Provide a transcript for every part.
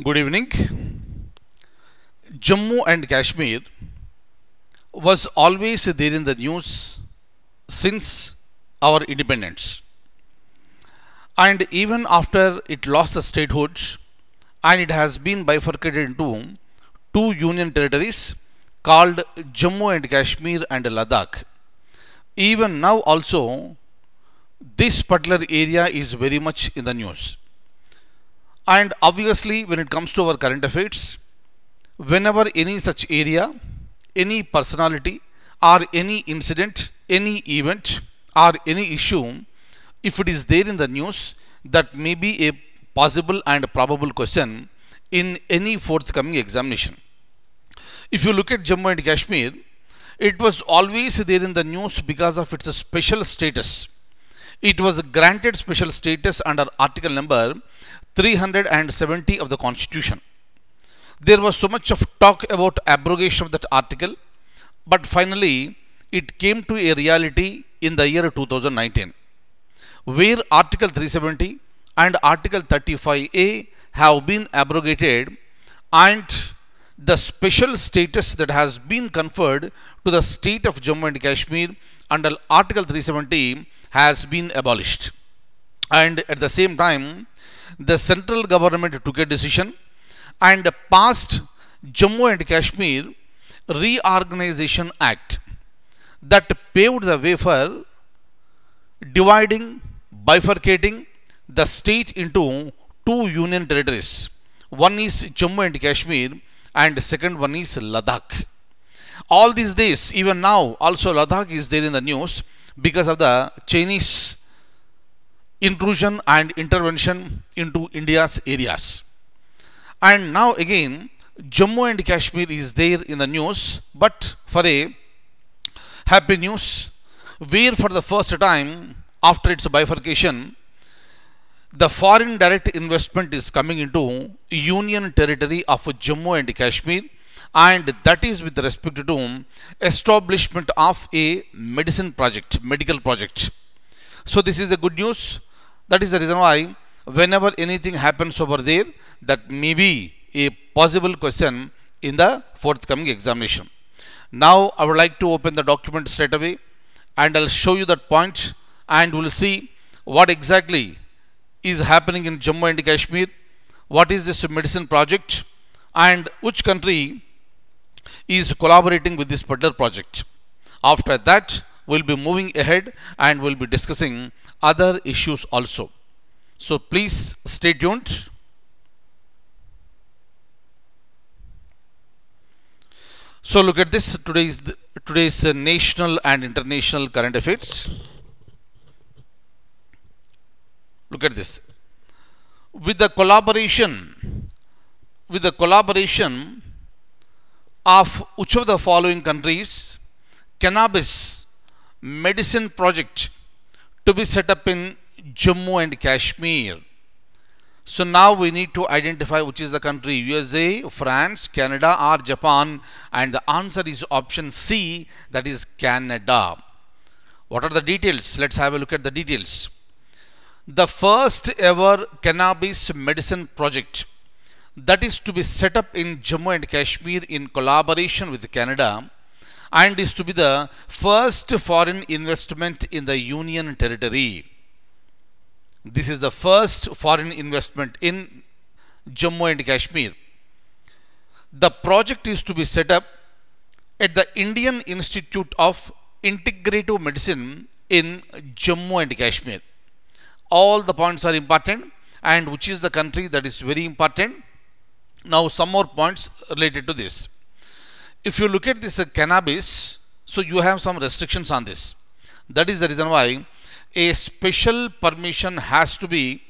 Good evening. Jammu and Kashmir was always there in the news since our independence. And even after it lost the statehood and it has been bifurcated into two union territories called Jammu and Kashmir and Ladakh. Even now also this particular area is very much in the news. And obviously, when it comes to our current affairs, whenever any such area, any personality, or any incident, any event, or any issue, if it is there in the news, that may be a possible and probable question in any forthcoming examination. If you look at Jammu and Kashmir, it was always there in the news because of its special status. It was granted special status under Article number 370 of the Constitution. There was so much of talk about abrogation of that article, but finally it came to a reality in the year 2019, where Article 370 and Article 35A have been abrogated and the special status that has been conferred to the state of Jammu and Kashmir under Article 370 has been abolished. And at the same time, the central government took a decision and passed Jammu and Kashmir Reorganization Act that paved the way for dividing, bifurcating the state into two union territories. One is Jammu and Kashmir and second one is Ladakh. All these days, even now, also Ladakh is there in the news because of the Chinese intrusion and intervention into India's areas. And now again, Jammu and Kashmir is there in the news, but for a happy news, where for the first time after its bifurcation, the foreign direct investment is coming into union territory of Jammu and Kashmir and that is with respect to establishment of a medicine project, medical project. So this is the good news. That is the reason why whenever anything happens over there, that may be a possible question in the forthcoming examination. Now I would like to open the document straight away and I'll show you that point and we'll see what exactly is happening in Jammu and Kashmir, what is this medicine project and which country is collaborating with this particular project. After that, we'll be moving ahead and we'll be discussing other issues also. So please stay tuned. So look at this today's today's national and international current affairs. Look at this. With the collaboration with the collaboration of which of the following countries cannabis medicine project to be set up in Jammu and Kashmir. So now we need to identify which is the country USA, France, Canada or Japan and the answer is option C that is Canada. What are the details? Let's have a look at the details. The first ever cannabis medicine project that is to be set up in Jammu and Kashmir in collaboration with Canada and is to be the first foreign investment in the Union Territory. This is the first foreign investment in Jammu and Kashmir. The project is to be set up at the Indian Institute of Integrative Medicine in Jammu and Kashmir. All the points are important and which is the country that is very important. Now some more points related to this. If you look at this uh, cannabis, so you have some restrictions on this. That is the reason why a special permission has to be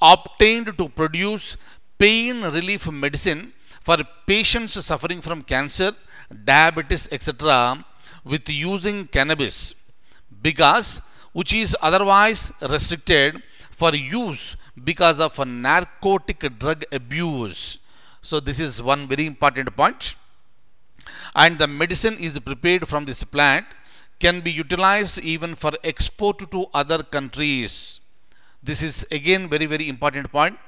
obtained to produce pain relief medicine for patients suffering from cancer, diabetes, etc. with using cannabis because which is otherwise restricted for use because of a narcotic drug abuse. So this is one very important point. And the medicine is prepared from this plant can be utilized even for export to other countries. This is again very very important point.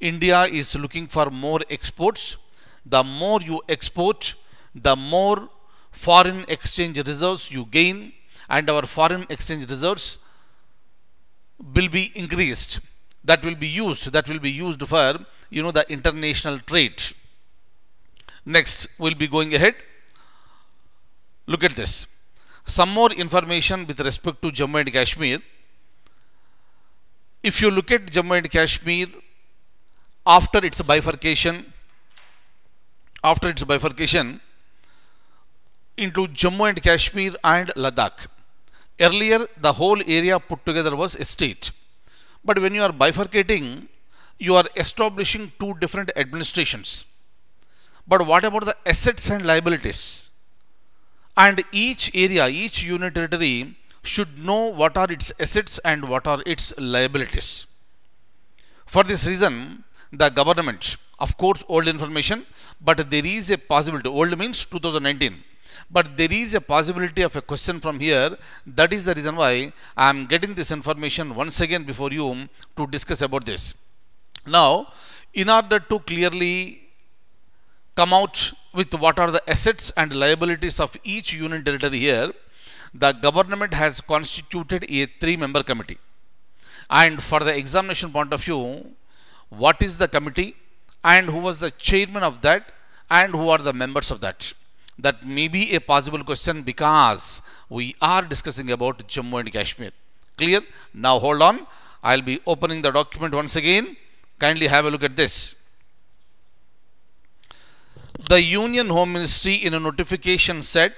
India is looking for more exports. The more you export, the more foreign exchange reserves you gain, and our foreign exchange reserves will be increased. That will be used. That will be used for you know the international trade. Next, we'll be going ahead. Look at this. Some more information with respect to Jammu and Kashmir. If you look at Jammu and Kashmir after its bifurcation, after its bifurcation into Jammu and Kashmir and Ladakh. Earlier, the whole area put together was a state. But when you are bifurcating, you are establishing two different administrations. But what about the assets and liabilities? And each area, each union territory should know what are its assets and what are its liabilities. For this reason, the government, of course, old information, but there is a possibility, old means 2019, but there is a possibility of a question from here. That is the reason why I am getting this information once again before you to discuss about this. Now, in order to clearly come out with what are the assets and liabilities of each union territory here, the government has constituted a three member committee. And for the examination point of view, what is the committee and who was the chairman of that and who are the members of that? That may be a possible question because we are discussing about Jammu and Kashmir. Clear? Now hold on. I'll be opening the document once again. Kindly have a look at this. The Union Home Ministry in a notification said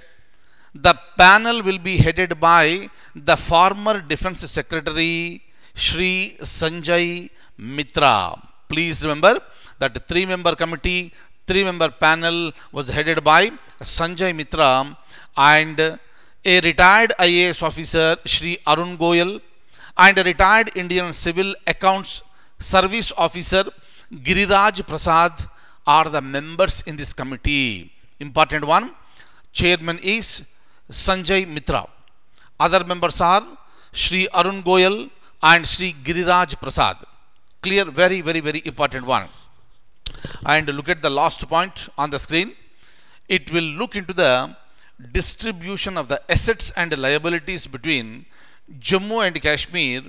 the panel will be headed by the former Defense Secretary Sri Sanjay Mitra. Please remember that three member committee, three member panel was headed by Sanjay Mitra and a retired IAS officer Sri Arun Goyal and a retired Indian Civil Accounts Service officer Giriraj Prasad are the members in this committee. Important one, chairman is Sanjay Mitra. Other members are Sri Arun Goyal and Sri Giriraj Prasad. Clear, very, very, very important one. And look at the last point on the screen. It will look into the distribution of the assets and liabilities between Jammu and Kashmir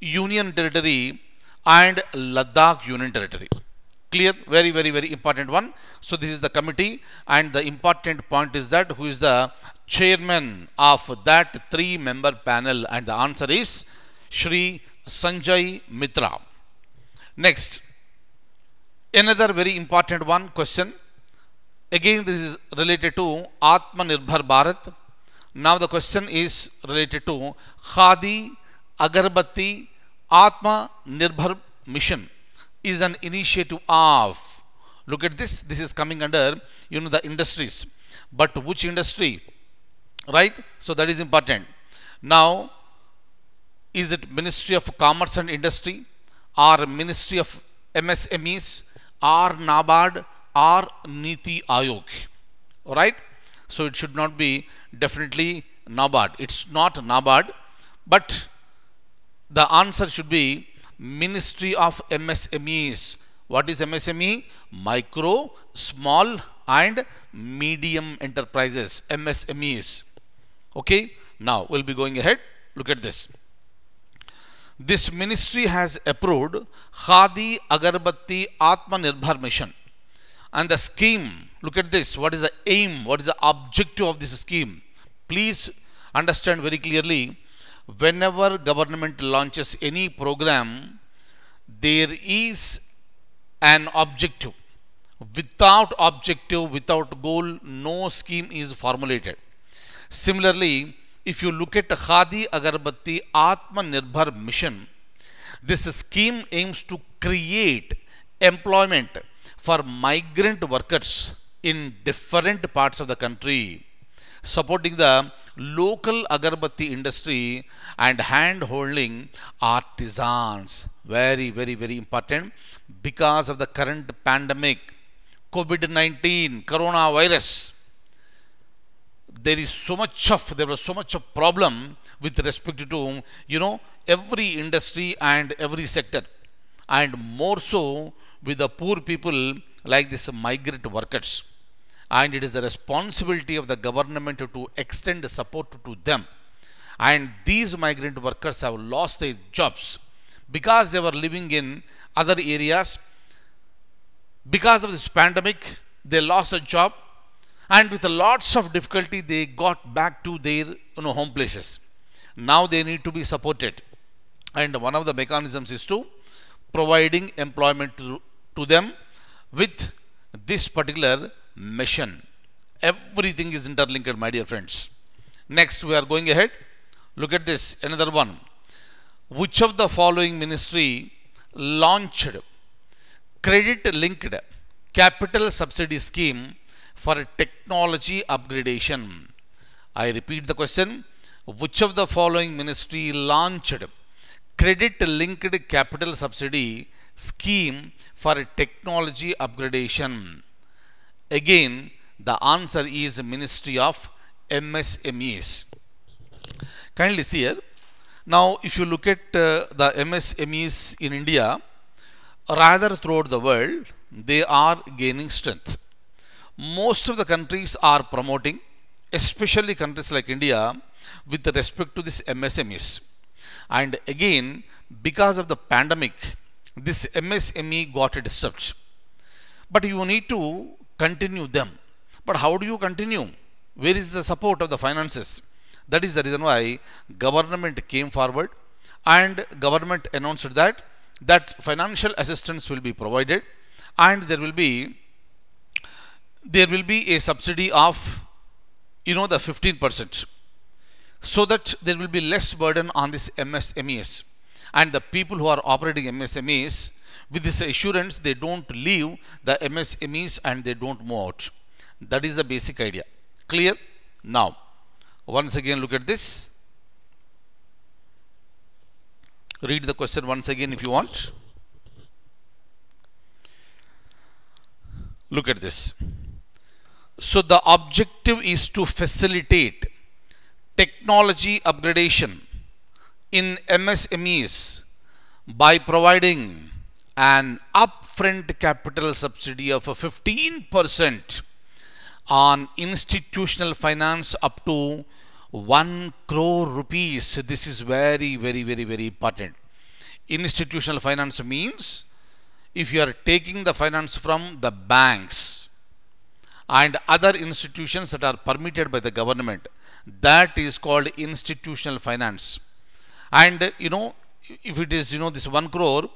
Union Territory and Ladakh Union Territory. Clear? Very, very, very important one. So this is the committee and the important point is that who is the chairman of that three member panel and the answer is Shri Sanjay Mitra. Next, another very important one question. Again, this is related to Atmanirbhar Bharat. Now the question is related to Khadi Agarbatti Atma Nirbhar Mission is an initiative of look at this this is coming under you know the industries. But which industry? Right? So that is important. Now is it ministry of commerce and industry or ministry of msmes or nabard or niti aayog all right? So it should not be definitely nabard. It's not nabard but the answer should be ministry of msmes what is msme micro small and medium enterprises msmes Okay, now we'll be going ahead. Look at this. This ministry has approved Khadi Agarbatti Atmanirbhar mission. And the scheme, look at this. What is the aim? What is the objective of this scheme? Please understand very clearly. Whenever government launches any program, there is an objective. Without objective, without goal, no scheme is formulated. Similarly, if you look at Khadi Agarbatti Atmanirbhar mission, this scheme aims to create employment for migrant workers in different parts of the country, supporting the local agarbatti industry and hand holding artisans. Very, very, very important. Because of the current pandemic, COVID 19, coronavirus there is so much of there was so much of problem with respect to you know every industry and every sector. And more so with the poor people like this migrant workers and it is the responsibility of the government to extend support to them. And these migrant workers have lost their jobs because they were living in other areas. Because of this pandemic they lost a job. And with lots of difficulty they got back to their you know home places. Now they need to be supported. And one of the mechanisms is to providing employment to, to them with this particular mission. Everything is interlinked my dear friends. Next we are going ahead. Look at this another one. Which of the following ministry launched credit linked capital subsidy scheme for technology upgradation? I repeat the question. Which of the following ministry launched credit linked capital subsidy scheme for technology upgradation again the answer is ministry of msmes kindly see here. Now if you look at uh, the msmes in india rather throughout the world they are gaining strength. Most of the countries are promoting especially countries like india with respect to this msmes and again because of the pandemic this msme got disturbed. But you need to continue them. But how do you continue? Where is the support of the finances? That is the reason why government came forward and government announced that that financial assistance will be provided and there will be there will be a subsidy of you know the 15% so that there will be less burden on this MSMEs and the people who are operating MSMEs with this assurance they don't leave the MSMEs and they don't move out. That is the basic idea. Clear? Now once again look at this. Read the question once again if you want. Look at this. So the objective is to facilitate technology upgradation in MSMEs by providing an upfront capital subsidy of 15% on institutional finance up to 1 crore rupees. This is very, very, very, very important. Institutional finance means if you are taking the finance from the banks and other institutions that are permitted by the government, that is called institutional finance. And you know, if it is, you know, this 1 crore,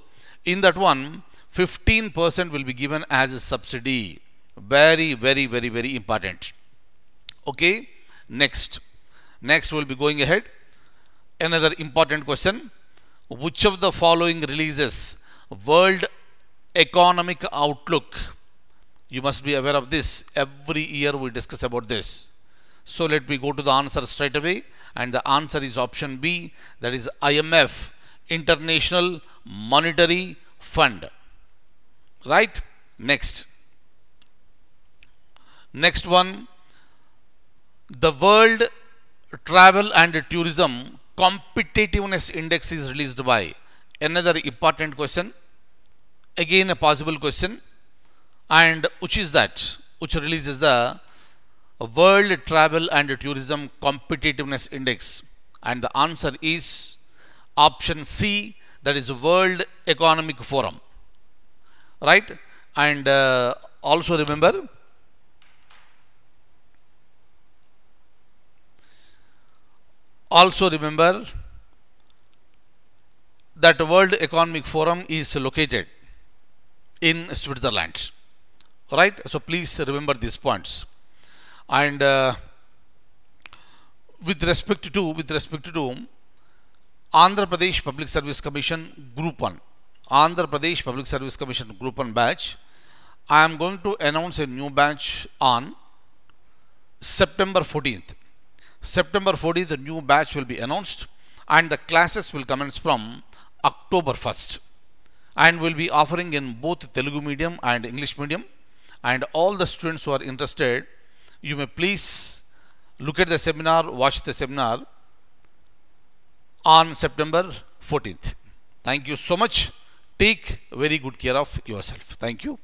in that one, 15% will be given as a subsidy. Very, very, very, very important. Okay, next. Next, we'll be going ahead. Another important question. Which of the following releases World Economic Outlook? You must be aware of this. Every year we discuss about this. So let me go to the answer straight away. And the answer is option B. That is IMF, International Monetary Fund. Right? Next. Next one. The World Travel and Tourism Competitiveness Index is released by. Another important question. Again a possible question. And which is that? Which releases the World Travel and Tourism Competitiveness Index. And the answer is option C that is World Economic Forum. Right? And uh, also remember also remember that World Economic Forum is located in Switzerland. Right? So please remember these points. And uh, with respect to with respect to Andhra Pradesh Public Service Commission Group 1, Andhra Pradesh Public Service Commission Group 1 batch, I am going to announce a new batch on September 14th. September 14th, the new batch will be announced and the classes will commence from October 1st and will be offering in both Telugu medium and English medium. And all the students who are interested you may please look at the seminar watch the seminar on September 14th thank you so much take very good care of yourself. Thank you.